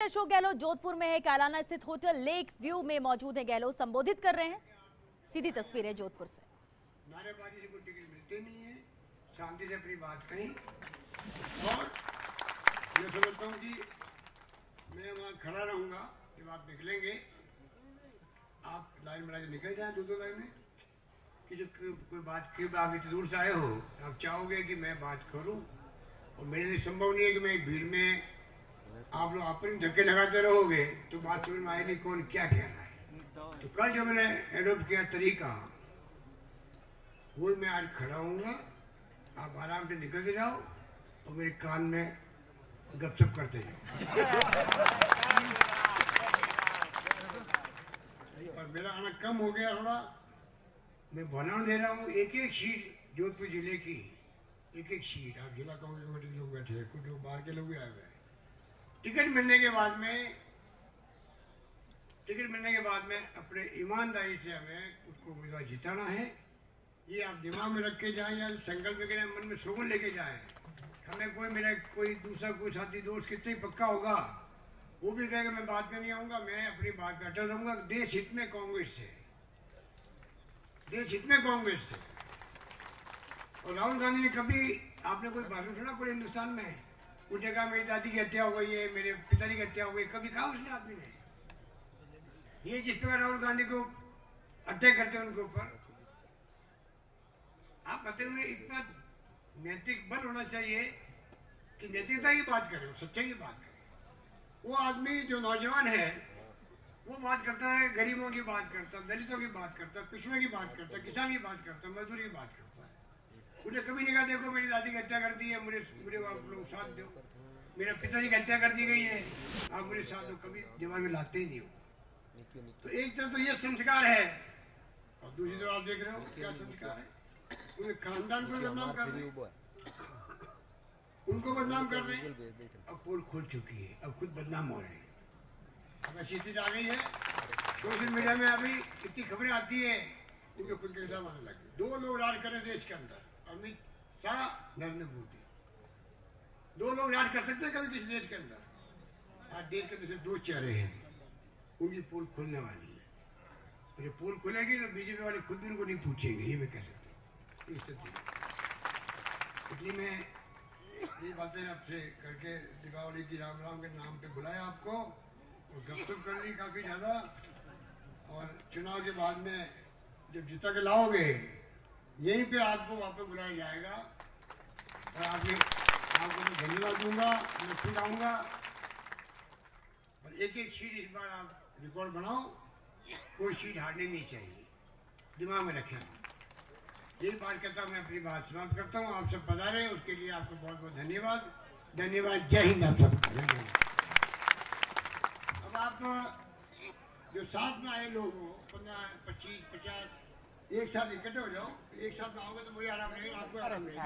अशोक गहलोत जोधपुर में है कालाना स्थित होटल लेक व्यू में मौजूद है। गहलोत संबोधित कर रहे हैं। सीधी तस्वीरें जोधपुर से। नारेबाजी कोई टिकट मिलते नहीं है। शांति से अपनी बात कही। और मैं समझता हूँ कि मैं वहाँ खड़ा रहूँगा जब आप निकलेंगे। आप लाइन में निकल जाए दो दो लाइन में, कि जो कोई बात की आप इतनी दूर से आए हो, आप चाहोगे कि मैं बात करूँ? और मेरे लिए संभव नहीं है कि मैं भीड़ में आप लोग अपने धक्के लगाते रहोगे तो बात समझ में आए नहीं कौन क्या कह रहा है। तो कल जो मैंने एडोप्ट किया तरीका, वो मैं आज खड़ा हूँ आप आराम से निकलते जाओ और मेरे कान में गपशप करते जाओ। और मेरा आना कम हो गया थोड़ा। मैं बनान दे रहा हूँ एक एक सीट जोधपुर ज़िले की एक एक सीट आप जिला कांग्रेस कमेटी के लोग बैठे हैं, कुछ लोग बाहर के लोग भी आए हुए हैं। टिकट मिलने के बाद में, टिकट मिलने के बाद में अपने ईमानदारी से हमें उसको उम्मीदवार जिताना है। ये आप दिमाग में रख के जाएँ या संकल्प में मन में सुगुन लेके जाए। हमें कोई मेरा, कोई दूसरा, कोई साथी, दोस्त कितने पक्का होगा, वो भी कहेगा, मैं बात में नहीं आऊँगा, मैं अपनी बात पे अटल रहूँगा। देश हित में कांग्रेस से देश हित में कांग्रेस से और राहुल गांधी ने कभी, आपने कोई भाषण सुना पूरे हिंदुस्तान में? उसने कहा, मेरी दादी की हत्या हो गई है, मेरे पिताजी की हत्या हो गई कभी कहा उसने आदमी ने? ये जिस प्रकार राहुल गांधी को अटैक करते हैं उनके ऊपर, आप हुए इतना नैतिक बल होना चाहिए कि नैतिकता की बात करें, सच्चाई की बात करें। वो आदमी जो नौजवान है, वो बात करता है, गरीबों की बात करता है दलितों की बात करता है पिछड़ों की बात करता है किसान की बात करता है मजदूर की बात करता है। उन्हें कभी नहीं कहा देखो, मेरी दादी की हत्या कर दी है, मुझे मुझे आप लोग साथ दो। मेरे पिताजी की हत्या कर दी गई है। आप मुझे साथ दो। कभी दिमाग में लाते ही नहीं हो। तो एक तरफ़ तो ये संस्कार है, और दूसरी तरफ़ आप देख रहे हो क्या संस्कार है। पूरे खानदान को बदनाम कर रहे उनको बदनाम कर रहे हैं। अब पोल खुल चुकी है। अब खुद बदनाम हो रहे हैं। अब ऐसी स्थिति आ गई है। सोशल मीडिया में अभी इतनी खबरें आती है। उनको खुद के हिसाब आने लगे। दो लोग राज कर देश के अंदर, अमित शाह, नरेंद्र मोदी। दो लोग राज कर सकते हैं कभी किसी देश के अंदर? आज देश के अंदर सिर्फ़ दो चेहरे हैं। उनकी पोल खुलने वाली है। और ये पोल खुलेगी तो बीजेपी वाले खुद भी उनको नहीं पूछेंगे, ये मैं कह सकता हूँ। स्थिति इसलिए मैं ये बातें आपसे करके दीपावली की राम राम के नाम पे बुलाया आपको। और गपशप कर ली काफ़ी ज़्यादा। और चुनाव के बाद में जब जीता के लाओगे, यहीं पे आपको वापस बुलाया जाएगा। और आपके, आपको मैं धन्यवाद दूँगा, मैं फिर आऊँगा। और एक एक सीट इस बार आप रिकॉर्ड बनाओ, कोई सीट हारनी नहीं चाहिए। दिमाग में रखें। यही बात करता हूँ, मैं अपनी बात समाप्त करता हूँ। आप सब पधारे, उसके लिए आपको बहुत बहुत धन्यवाद। धन्यवाद। जय हिंद आप सबका धन्यवाद। अब आप जो साथ में आए लोग हो पंद्रह, पच्चीस, पचास, एक साथ इकट्ठे हो जाओ, एक साथ में आओगे तो मुझे आराम नहीं, आपको आराम रहेगा